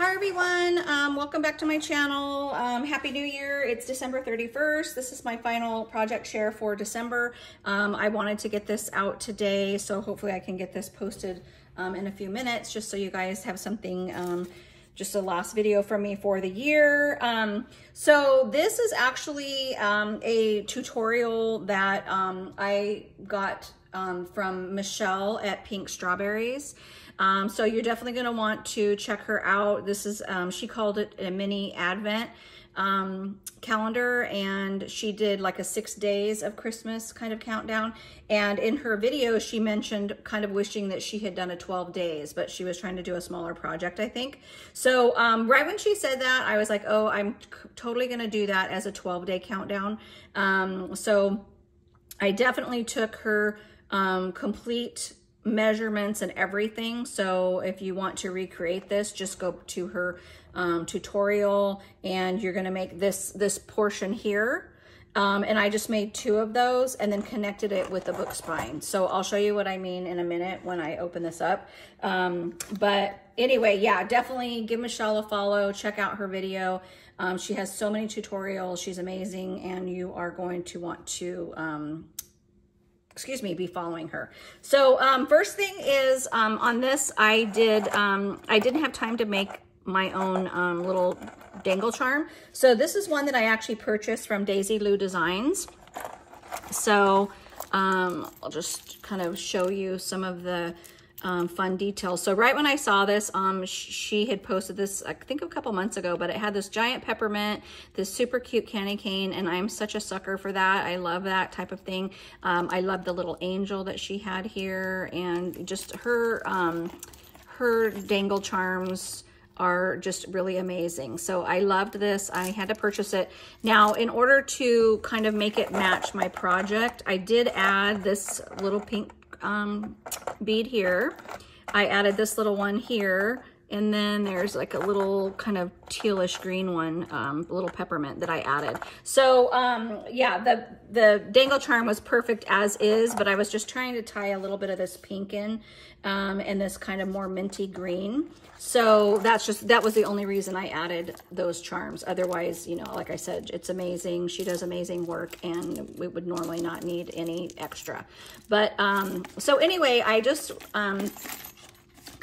Hi everyone, um, welcome back to my channel. Um, Happy New Year. It's December 31st. This is my final project share for December. Um, I wanted to get this out today, so hopefully I can get this posted um, in a few minutes just so you guys have something um, just a last video from me for the year. Um, so this is actually a tutorial that I got from Michelle at Pinkstrawberryz. Um, so you're definitely going to want to check her out. This is, um, she called it a mini Advent um, calendar and she did like a six days of Christmas kind of countdown. And in her video, she mentioned kind of wishing that she had done a 12 days, but she was trying to do a smaller project, I think. So um, right when she said that, I was like, oh, I'm totally going to do that as a 12 day countdown. Um, so I definitely took her um, complete measurements and everything. So if you want to recreate this, just go to her um, tutorial and you're gonna make this, this portion here. Um, and I just made two of those and then connected it with the book spine. So I'll show you what I mean in a minute when I open this up. Um, but anyway, yeah, definitely give Michelle a follow, check out her video. Um, she has so many tutorials. She's amazing and you are going to want to um, excuse me, be following her. So um, first thing is um, on this, I did, um, I didn't have time to make my own um, little dangle charm. So this is one that I actually purchased from Daisy Lou Designs. So um, I'll just kind of show you some of the um, fun details. So right when I saw this, um, she had posted this, I think a couple months ago, but it had this giant peppermint, this super cute candy cane, and I'm such a sucker for that. I love that type of thing. Um, I love the little angel that she had here, and just her, um, her dangle charms are just really amazing. So I loved this. I had to purchase it. Now, in order to kind of make it match my project, I did add this little pink um, bead here. I added this little one here. And then there's like a little kind of tealish green one, um, little peppermint that I added. So um, yeah, the, the dangle charm was perfect as is, but I was just trying to tie a little bit of this pink in um, and this kind of more minty green. So that's just, that was the only reason I added those charms. Otherwise, you know, like I said, it's amazing. She does amazing work and we would normally not need any extra. But, um, so anyway, I just, um,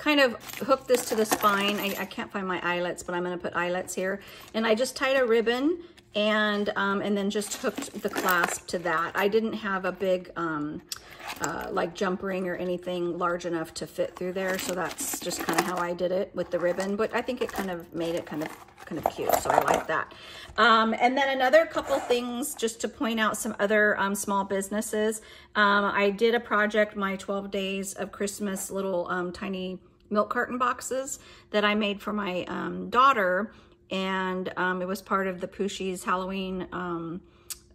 kind of hooked this to the spine. I, I can't find my eyelets, but I'm gonna put eyelets here. And I just tied a ribbon and um, and then just hooked the clasp to that. I didn't have a big um, uh, like jump ring or anything large enough to fit through there. So that's just kind of how I did it with the ribbon, but I think it kind of made it kind of kind of cute. So I like that. Um, and then another couple things just to point out some other um, small businesses. Um, I did a project, my 12 days of Christmas little um, tiny milk carton boxes that I made for my um, daughter. And um, it was part of the Pushi's Halloween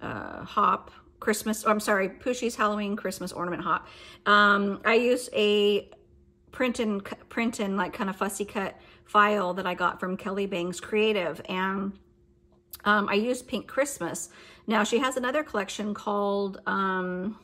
uh, hop Christmas, I'm sorry, Pushi's Halloween Christmas ornament hop. Um, I used a print and print and like kind of fussy cut file that I got from Kelly Bangs Creative. And um, I used Pink Christmas. Now she has another collection called, um,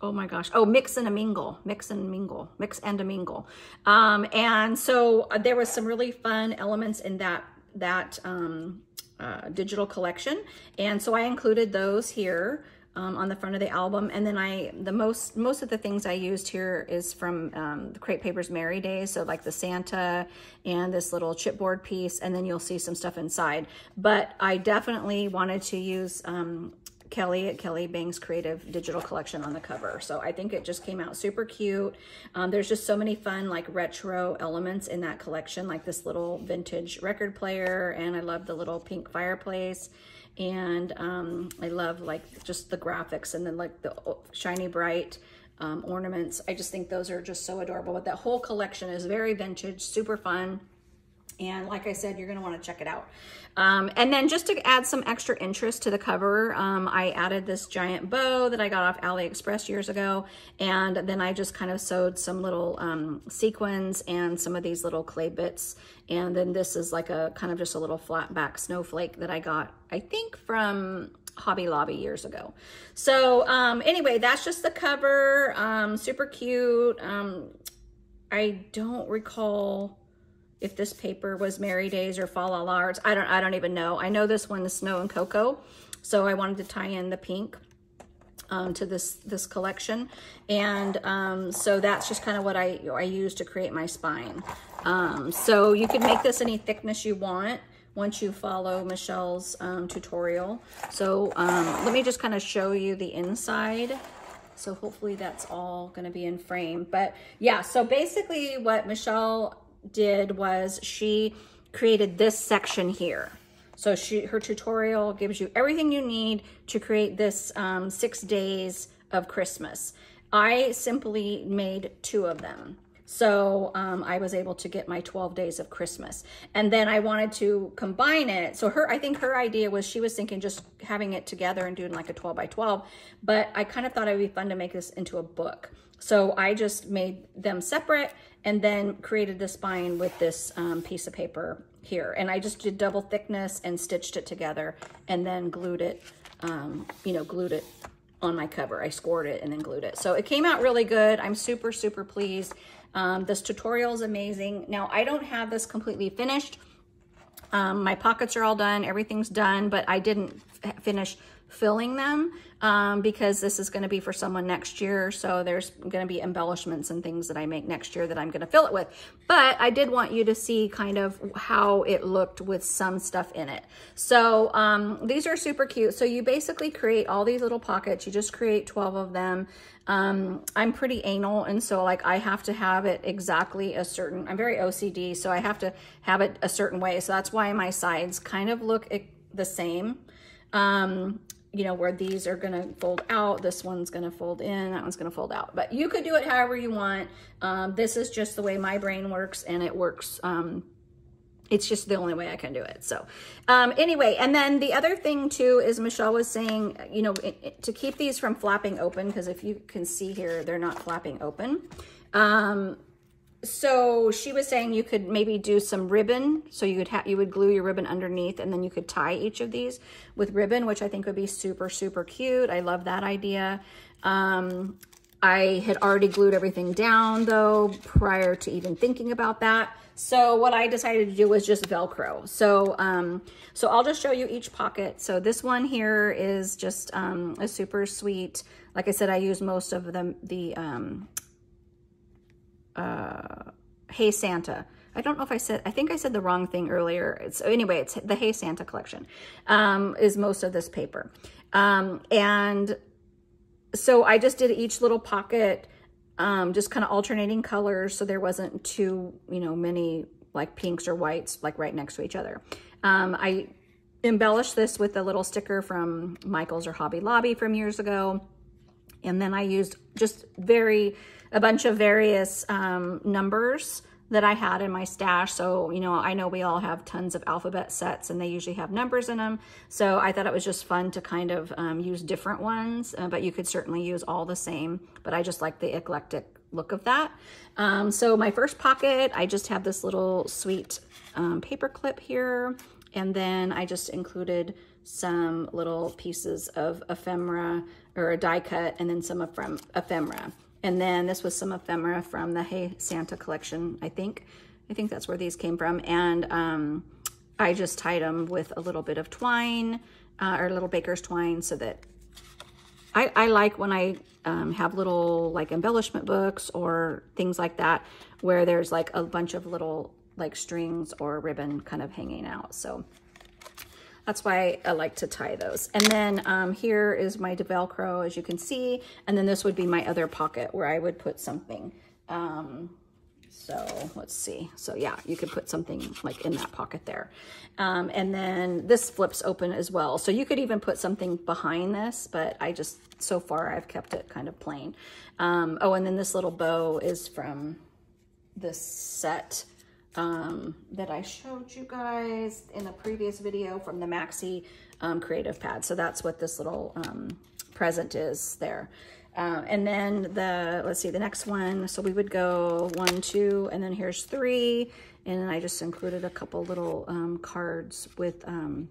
oh my gosh, oh, Mix and a Mingle, Mix and Mingle, Mix and a Mingle. Um, and so uh, there was some really fun elements in that, that um, uh, digital collection. And so I included those here um, on the front of the album. And then I, the most, most of the things I used here is from um, the Crate Papers Merry Days. So like the Santa and this little chipboard piece, and then you'll see some stuff inside. But I definitely wanted to use um, Kelly at Kelly Bangs Creative Digital Collection on the cover. So I think it just came out super cute. Um, there's just so many fun like retro elements in that collection, like this little vintage record player. And I love the little pink fireplace. And um, I love like just the graphics and then like the shiny bright um, ornaments. I just think those are just so adorable. But that whole collection is very vintage, super fun. And like I said, you're gonna wanna check it out. Um, and then just to add some extra interest to the cover, um, I added this giant bow that I got off AliExpress years ago. And then I just kind of sewed some little um, sequins and some of these little clay bits. And then this is like a kind of just a little flat back snowflake that I got, I think from Hobby Lobby years ago. So um, anyway, that's just the cover. Um, super cute. Um, I don't recall if this paper was Merry Days or Fall La Lards. I don't, I don't even know. I know this one is Snow and Cocoa. So I wanted to tie in the pink um, to this, this collection. And um, so that's just kind of what I, I use to create my spine. Um, so you can make this any thickness you want once you follow Michelle's um, tutorial. So um, let me just kind of show you the inside. So hopefully that's all gonna be in frame. But yeah, so basically what Michelle did was she created this section here. So she, her tutorial gives you everything you need to create this um, six days of Christmas. I simply made two of them. So um, I was able to get my 12 days of Christmas. And then I wanted to combine it. So her, I think her idea was she was thinking just having it together and doing like a 12 by 12. But I kind of thought it would be fun to make this into a book. So I just made them separate and then created the spine with this um, piece of paper here. And I just did double thickness and stitched it together and then glued it, um, you know, glued it on my cover. I scored it and then glued it. So it came out really good. I'm super, super pleased. Um, this tutorial is amazing. Now, I don't have this completely finished. Um, my pockets are all done. Everything's done, but I didn't finish filling them um, because this is going to be for someone next year. So there's going to be embellishments and things that I make next year that I'm going to fill it with. But I did want you to see kind of how it looked with some stuff in it. So um, these are super cute. So you basically create all these little pockets. You just create 12 of them. Um, I'm pretty anal and so like I have to have it exactly a certain, I'm very OCD, so I have to have it a certain way. So that's why my sides kind of look the same. Um, you know, where these are gonna fold out, this one's gonna fold in, that one's gonna fold out. But you could do it however you want. Um, this is just the way my brain works and it works um, it's just the only way I can do it. So um, anyway, and then the other thing too is Michelle was saying, you know, it, it, to keep these from flapping open, because if you can see here, they're not flapping open. Um, so she was saying you could maybe do some ribbon. So you would have you would glue your ribbon underneath and then you could tie each of these with ribbon, which I think would be super, super cute. I love that idea. Um, I had already glued everything down though prior to even thinking about that. So what I decided to do was just Velcro. So, um, so I'll just show you each pocket. So this one here is just um, a super sweet, like I said, I use most of the, the um, uh, Hey Santa. I don't know if I said, I think I said the wrong thing earlier. It's anyway, it's the Hey Santa collection um, is most of this paper. Um, and so I just did each little pocket um, just kind of alternating colors so there wasn't too, you know, many like pinks or whites like right next to each other. Um, I embellished this with a little sticker from Michael's or Hobby Lobby from years ago. And then I used just very, a bunch of various um, numbers that I had in my stash. So, you know, I know we all have tons of alphabet sets and they usually have numbers in them. So I thought it was just fun to kind of um, use different ones, uh, but you could certainly use all the same, but I just like the eclectic look of that. Um, so my first pocket, I just have this little sweet um, paper clip here. And then I just included some little pieces of ephemera or a die cut and then some from ephemera. And then this was some ephemera from the Hey Santa collection, I think. I think that's where these came from. And um, I just tied them with a little bit of twine uh, or little baker's twine so that I, I like when I um, have little like embellishment books or things like that where there's like a bunch of little like strings or ribbon kind of hanging out. So that's why I like to tie those. And then um, here is my Velcro, as you can see. And then this would be my other pocket where I would put something. Um, so let's see. So yeah, you could put something like in that pocket there. Um, and then this flips open as well. So you could even put something behind this, but I just, so far I've kept it kind of plain. Um, oh, and then this little bow is from this set um, that I showed you guys in a previous video from the Maxi um, Creative Pad. So that's what this little um, present is there. Uh, and then the, let's see, the next one. So we would go one, two, and then here's three. And then I just included a couple little um, cards with um,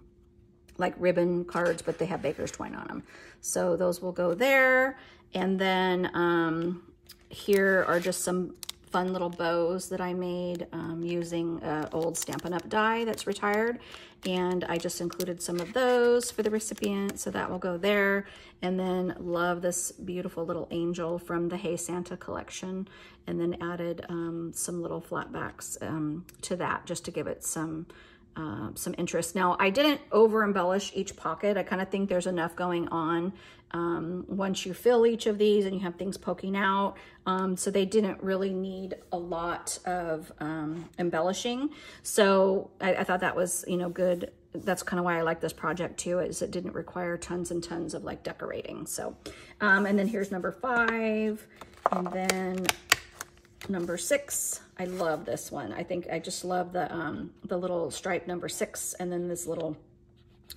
like ribbon cards, but they have baker's twine on them. So those will go there. And then um, here are just some fun little bows that I made um, using uh, old Stampin' Up! die that's retired. And I just included some of those for the recipient, so that will go there. And then love this beautiful little angel from the Hey Santa collection. And then added um, some little flatbacks um, to that just to give it some uh, some interest. Now, I didn't over embellish each pocket. I kind of think there's enough going on um, once you fill each of these and you have things poking out. Um, so they didn't really need a lot of um, embellishing. So I, I, thought that was, you know, good. That's kind of why I like this project too, is it didn't require tons and tons of like decorating. So, um, and then here's number five. And then number six. I love this one. I think I just love the um, the little stripe number six and then this little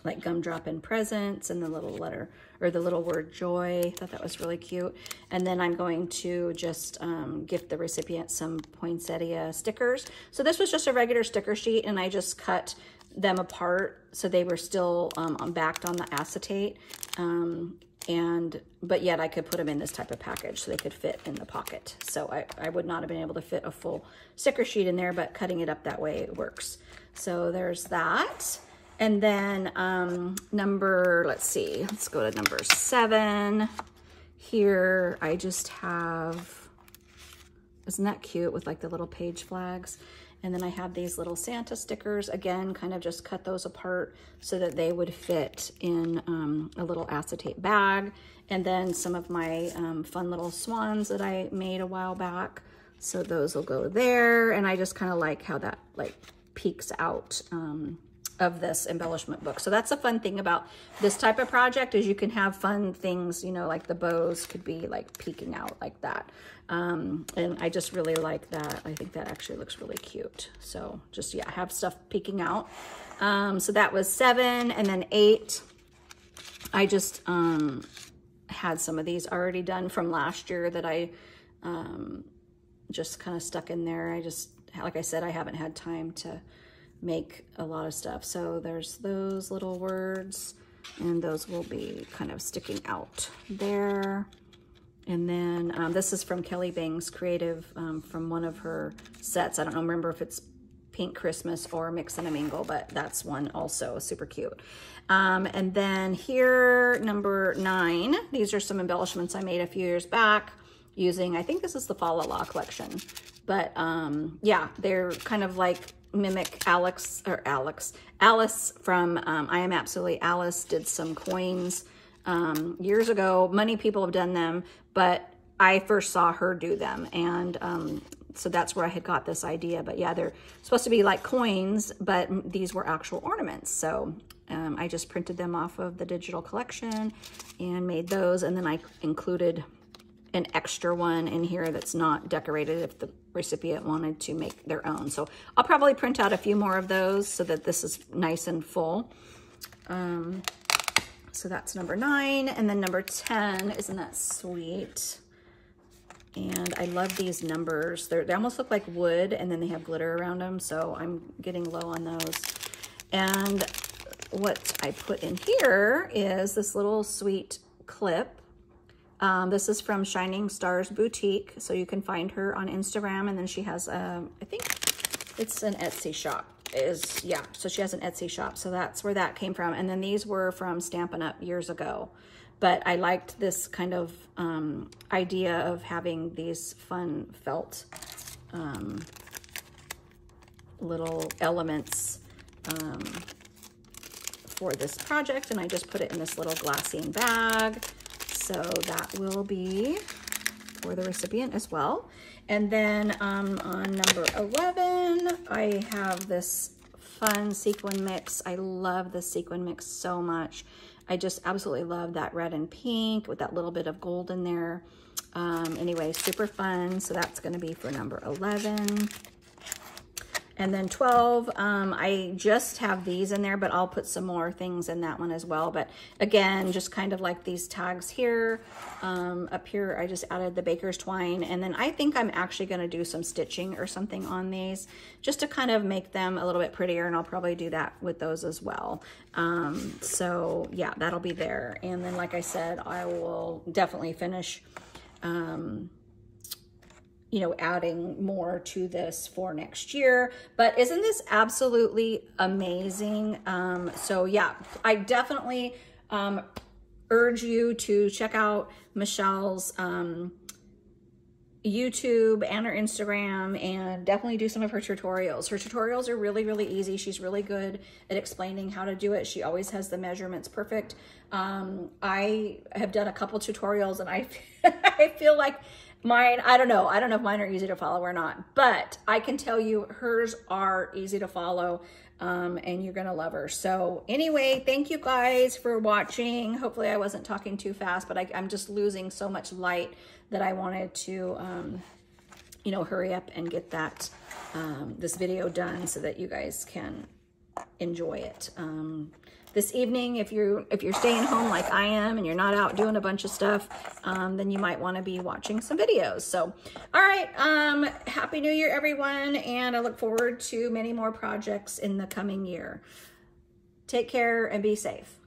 like gumdrop in presents and the little letter or the little word joy. I thought that was really cute. And then I'm going to just um, gift the recipient some poinsettia stickers. So this was just a regular sticker sheet and I just cut them apart so they were still um, backed on the acetate. Um, and but yet I could put them in this type of package so they could fit in the pocket. So I, I would not have been able to fit a full sticker sheet in there, but cutting it up that way it works. So there's that. And then um, number, let's see, let's go to number seven. Here I just have, isn't that cute with like the little page flags? And then I have these little Santa stickers. Again, kind of just cut those apart so that they would fit in um, a little acetate bag. And then some of my um, fun little swans that I made a while back. So those will go there. And I just kind of like how that like peeks out um, of this embellishment book. So that's a fun thing about this type of project is you can have fun things, you know, like the bows could be like peeking out like that. Um, and I just really like that. I think that actually looks really cute. So just, yeah, have stuff peeking out. Um, so that was seven and then eight. I just um, had some of these already done from last year that I um, just kind of stuck in there. I just, like I said, I haven't had time to make a lot of stuff. So there's those little words and those will be kind of sticking out there. And then um, this is from Kelly Bangs Creative um, from one of her sets. I don't know, remember if it's Pink Christmas or Mix and a Mingle, but that's one also super cute. Um, and then here, number nine, these are some embellishments I made a few years back using, I think this is the Fall La La collection. But um, yeah, they're kind of like mimic Alex, or Alex, Alice from um, I Am Absolutely Alice did some coins um, years ago. Many people have done them, but I first saw her do them. And um, so that's where I had got this idea. But yeah, they're supposed to be like coins, but these were actual ornaments. So um, I just printed them off of the digital collection and made those. And then I included an extra one in here that's not decorated if the recipient wanted to make their own. So I'll probably print out a few more of those so that this is nice and full. Um, so that's number nine. And then number 10, isn't that sweet? And I love these numbers. They're, they almost look like wood and then they have glitter around them. So I'm getting low on those. And what I put in here is this little sweet clip um, this is from Shining Stars Boutique, so you can find her on Instagram, and then she has, um, I think it's an Etsy shop. Is yeah, so she has an Etsy shop, so that's where that came from. And then these were from Stampin' Up years ago, but I liked this kind of um, idea of having these fun felt um, little elements um, for this project, and I just put it in this little glassine bag. So that will be for the recipient as well. And then um, on number 11, I have this fun sequin mix. I love the sequin mix so much. I just absolutely love that red and pink with that little bit of gold in there. Um, anyway, super fun. So that's going to be for number 11. And then 12, um, I just have these in there, but I'll put some more things in that one as well. But again, just kind of like these tags here. Um, up here, I just added the baker's twine. And then I think I'm actually going to do some stitching or something on these just to kind of make them a little bit prettier. And I'll probably do that with those as well. Um, so yeah, that'll be there. And then, like I said, I will definitely finish um, you know, adding more to this for next year. But isn't this absolutely amazing? Um, so yeah, I definitely um, urge you to check out Michelle's um, YouTube and her Instagram and definitely do some of her tutorials. Her tutorials are really, really easy. She's really good at explaining how to do it. She always has the measurements perfect. Um, I have done a couple tutorials and I, I feel like mine, I don't know. I don't know if mine are easy to follow or not, but I can tell you hers are easy to follow um, and you're gonna love her. So anyway, thank you guys for watching. Hopefully I wasn't talking too fast, but I, am just losing so much light that I wanted to, um, you know, hurry up and get that, um, this video done so that you guys can enjoy it. Um, this evening, if you're if you're staying home like I am and you're not out doing a bunch of stuff, um, then you might want to be watching some videos. So, all right, um, Happy New Year, everyone, and I look forward to many more projects in the coming year. Take care and be safe.